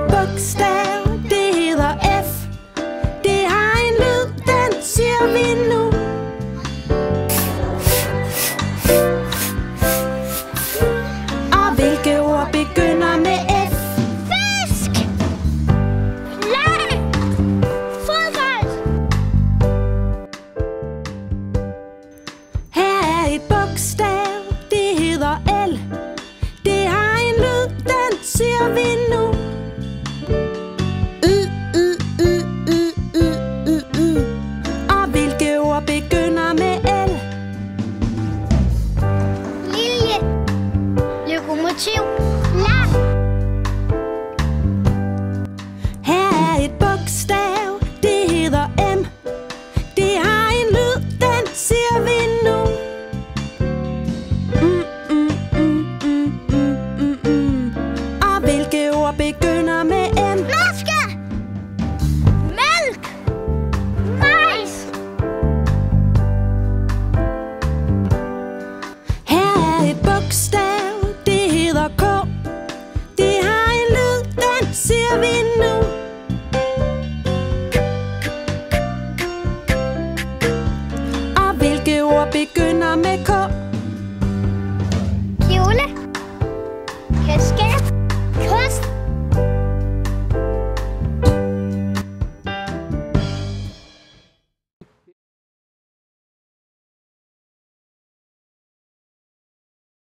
bogstav, det hedder F. Det har en lyd, den siger vi nu. Og hvilke ord begynder med F? Fisk! Flag! Fodbold! Her er et bogstav, det hedder L. Det har en lyd, den siger vi nu. Chiu. Lá. Vi nu. Og hvilke ord begynder med